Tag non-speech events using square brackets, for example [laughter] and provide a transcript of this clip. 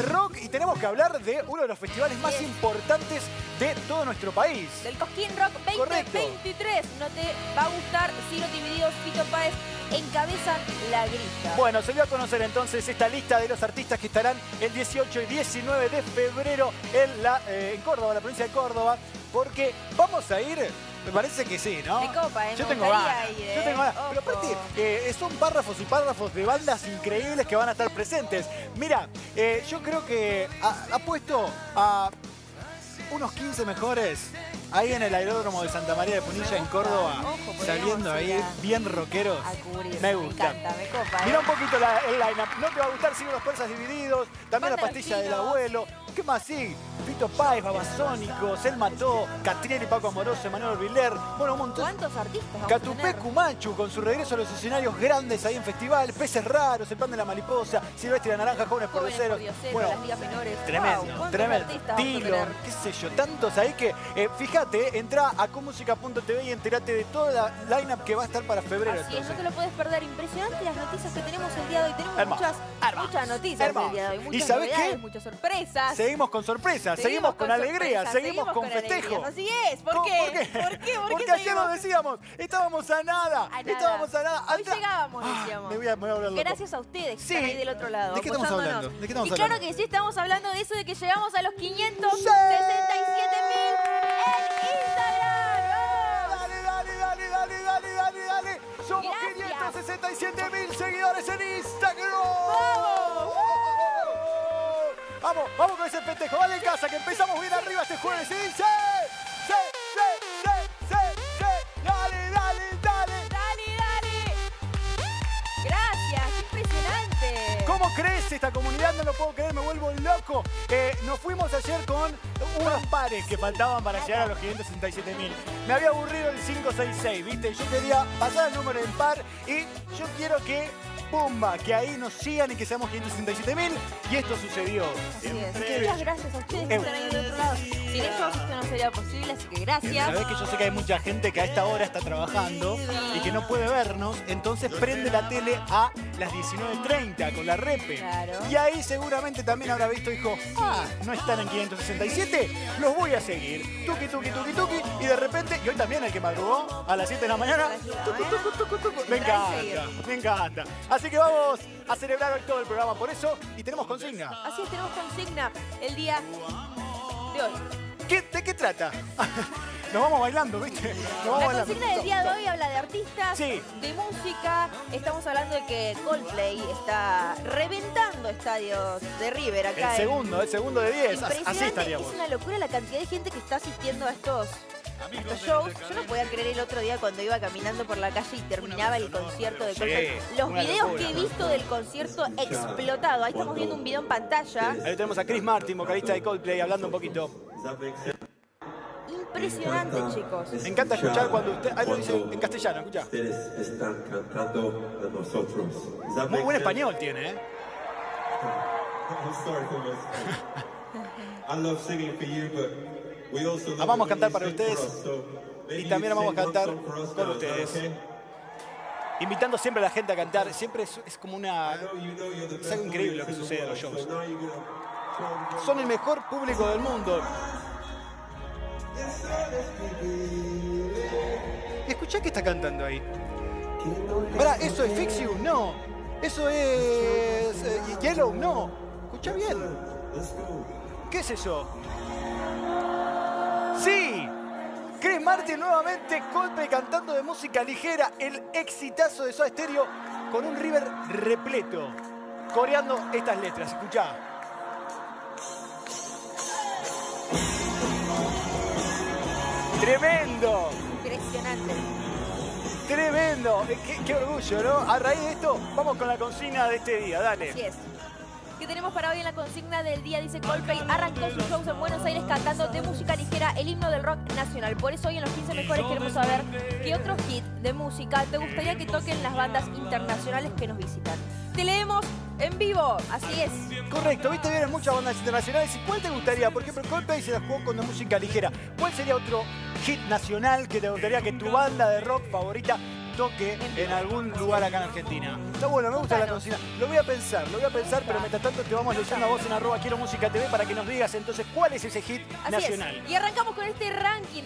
de rock y tenemos que hablar de uno de los festivales más Bien. importantes de todo nuestro país. Del Cosquín Rock Correcto. 2023. No te va a gustar si los divididos Fito Páez encabezan la grilla. Bueno, se dio a conocer entonces esta lista de los artistas que estarán el 18 y 19 de febrero en, la, eh, en Córdoba, la provincia de Córdoba, porque vamos a ir, me parece que sí, ¿no? Me copa, ¿eh? Yo tengo ganas, ir, yo ¿eh? tengo ganas. Pero aparte, eh, son párrafos y párrafos de bandas increíbles que van a estar presentes. Mira, eh, yo creo que ha, ha puesto a unos 15 mejores ahí en el aeródromo de Santa María de Punilla en Córdoba, Ojo, saliendo ahí a- bien rockeros. A cubrir. Me gusta. encanta, me copa. ¿eh? Mira un poquito la, el line-up. No te va a gustar, siguen los persas divididos. También la pastilla del abuelo. ¿Qué más sí? Fito Páez, Babasónicos, Él Mató, Catriel y Paco Amoroso, Emanuel Viler. Bueno, un montón. ¿Cuántos artistas Catupé? Cumachu con su regreso a los escenarios grandes ahí en festival. Peces raros, el pan de la mariposa, Silvestre y la naranja, jóvenes por Bueno, las ligas menores. Tremendo, Wow, ¿cuántos tremendo. tener? qué sé yo, tantos ahí que, eh, fíjate, entra a comusica.tv y entérate de toda la lineup que va a estar para febrero. Así es, no te lo puedes perder. Impresionante las noticias que tenemos el día de hoy. Tenemos Hermoso, muchas, hermoso, muchas noticias hermoso. el día de hoy. ¿Y Muchas sabes novedades, qué? muchas sorpresas. Seguimos con sorpresas, seguimos, con, alegría, seguimos, con, festejo. Así es. ¿Por ¿Cómo- qué? ¿Por qué? ¿Por qué? ¿Por qué Porque ayer lo decíamos, estábamos a nada, A nada. estábamos a nada. Hoy llegábamos, Ah, decíamos. me voy a, me voy a volver loco. Gracias a ustedes que Sí. están ahí del otro lado. ¿De qué estamos hablando? ¿De qué estamos y claro que sí, estamos hablando de eso de que llegamos a los 567 mil en Instagram. Dale, dale, dale, dale, dale, dale, dale. Somos Gracias. 567 mil seguidores en Instagram. Vamos, vamos con ese festejo. Dale en casa que empezamos bien arriba este jueves. Y dice, sí, sí, sí, sí, sí. Dale, dale, dale. Dale, dale. Gracias, qué impresionante. ¿Cómo crece esta comunidad? No lo puedo creer, me vuelvo loco. Eh, nos fuimos ayer con unos pares que faltaban para llegar a los 567 mil. Me había aburrido el 566, ¿viste? Yo quería pasar el número en par y yo quiero que, ¡pumba! Que ahí nos sigan y que seamos 567 mil. Y esto sucedió. Así es. Muchas gracias a ustedes que están ahí del otro lado. Sin ellos esto no sería posible, así que gracias. Sabés que yo sé que hay mucha gente que a esta hora está trabajando y que no puede vernos, entonces prende la tele a las 19.30 con la repe. Claro. Y ahí seguramente también habrá visto, dijo, ah, no están en 567, los voy a seguir. Tuki, tuki, tuki, tuki. Y de repente, y hoy también el que madrugó a las 7 de la mañana, tucu, tucu, me encanta, me encanta. Así que vamos a celebrar hoy todo el programa por eso y tenemos consigna. Así es, tenemos consigna el día de hoy. ¿Qué, ¿De qué trata? [laughs] Nos vamos bailando, ¿viste? Nos vamos La bailando. consigna del día de hoy habla de artistas, Sí. de música. Estamos hablando de que Coldplay está reventando estadios de River acá. El en- segundo, el segundo de 10. Así estaríamos. Es una locura la cantidad de gente que está asistiendo a estos, estos shows. Yo no podía creer el otro día cuando iba caminando por la calle y terminaba el concierto de Coldplay. Los videos que he visto del concierto explotado. Ahí estamos viendo un video en pantalla. Ahí tenemos a Chris Martin, vocalista de Coldplay, hablando un poquito. Impresionante, chicos. Me encanta escuchar cuando usted. Ahí lo dice en castellano, escucha. Ustedes están cantando a nosotros. Muy buen español tiene, ¿eh? [laughs] I love singing for you, but also love Vamos a cantar para ustedes. Y también you vamos a cantar con ustedes. Invitando siempre a la gente a cantar. Siempre es, es como una. Es algo increíble lo que sucede en los shows. Son el mejor público del mundo. Y escuchá que está cantando ahí. Pará, ¿eso es Fix You? No. ¿Eso es eh, Yellow? No. Escucha bien. ¿Qué es eso? ¡Sí! Chris Martin nuevamente, Coldplay cantando de música ligera, el exitazo de Soda Stereo con un River repleto, coreando estas letras. Escuchá. ¡Tremendo! Impresionante. ¡Tremendo! Eh, Qué, qué orgullo, ¿no? A raíz de esto, vamos con la consigna de este día, dale. Así es. ¿Qué tenemos para hoy en la consigna del día? Dice Coldplay arrancó sus shows en Buenos Aires cantando de música ligera el himno del rock nacional. Por eso hoy en los 15 mejores queremos saber qué otro hit de música te gustaría que toquen las bandas internacionales que nos visitan. Te leemos en vivo, así es. Correcto, viste, vienen muchas bandas internacionales. ¿Y cuál te gustaría? Por ejemplo, Coldplay se la jugó con de música ligera. ¿Cuál sería otro hit nacional que te gustaría que tu banda de rock favorita toque En algún lugar acá en Argentina. Está bueno, me gusta la consigna. Lo voy a pensar, lo voy a pensar, pero mientras tanto te vamos leyendo a vos en arroba quiero música TV para que nos digas entonces cuál es ese hit Así nacional. es. Y arrancamos con este ranking.